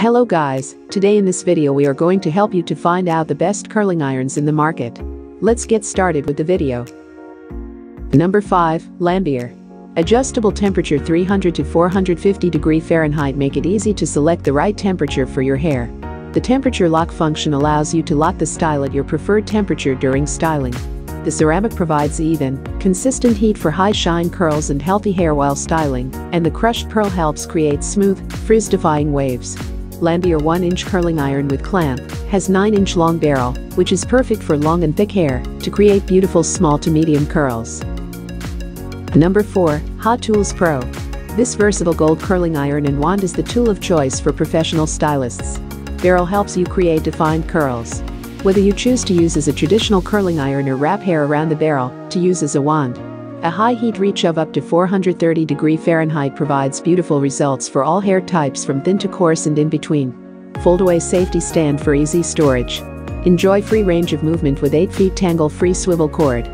Hello guys, today in this video we are going to help you to find out the best curling irons in the market. Let's get started with the video. Number 5, Lanvier. Adjustable temperature 300 to 450 degree Fahrenheit make it easy to select the right temperature for your hair. The temperature lock function allows you to lock the style at your preferred temperature during styling. The ceramic provides even, consistent heat for high shine curls and healthy hair while styling, and the crushed pearl helps create smooth, frizz-defying waves. Lanvier 1-inch curling iron with clamp has 9-inch long barrel, which is perfect for long and thick hair to create beautiful small to medium curls. Number 4, Hot Tools Pro. This versatile gold curling iron and wand is the tool of choice for professional stylists. Barrel helps you create defined curls, whether you choose to use as a traditional curling iron or wrap hair around the barrel to use as a wand. A high heat reach of up to 430 degree Fahrenheit provides beautiful results for all hair types from thin to coarse and in between. Fold-away safety stand for easy storage. Enjoy free range of movement with 8 feet tangle-free swivel cord.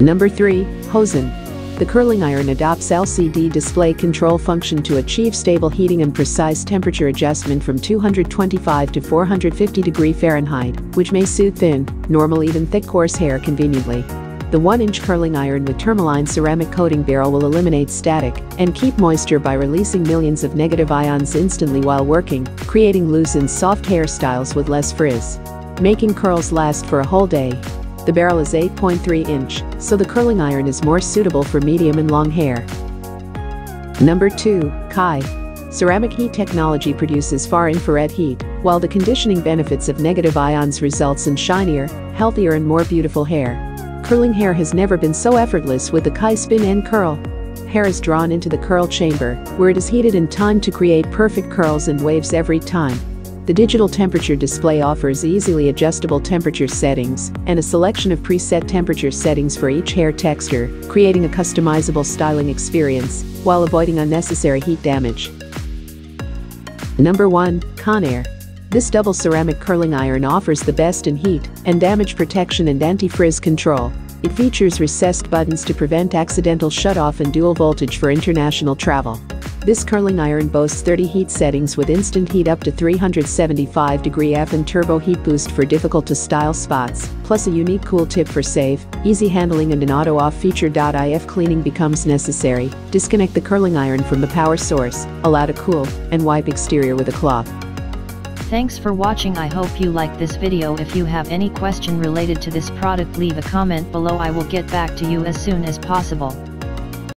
Number 3, Hoson. The curling iron adopts LCD display control function to achieve stable heating and precise temperature adjustment from 225 to 450 degree Fahrenheit, which may suit thin, normal even thick coarse hair conveniently. The 1-inch curling iron with tourmaline ceramic coating barrel will eliminate static and keep moisture by releasing millions of negative ions instantly while working, creating loose and soft hairstyles with less frizz. Making curls last for a whole day, the barrel is 8.3 inch, so the curling iron is more suitable for medium and long hair. Number 2, CHI. Ceramic heat technology produces far infrared heat, while the conditioning benefits of negative ions results in shinier, healthier and more beautiful hair. Curling hair has never been so effortless with the CHI Spin N Curl. Hair is drawn into the curl chamber, where it is heated in time to create perfect curls and waves every time. The digital temperature display offers easily adjustable temperature settings and a selection of preset temperature settings for each hair texture, creating a customizable styling experience while avoiding unnecessary heat damage. Number 1. Conair. This double ceramic curling iron offers the best in heat and damage protection and anti-frizz control. It features recessed buttons to prevent accidental shut-off and dual voltage for international travel. This curling iron boasts 30 heat settings with instant heat up to 375 degree F and turbo heat boost for difficult to style spots, plus a unique cool tip for safe, easy handling and an auto off feature. If cleaning becomes necessary, disconnect the curling iron from the power source, allow to cool, and wipe exterior with a cloth. Thanks for watching I hope you like this video if you have any question related to this product leave a comment below I will get back to you as soon as possible.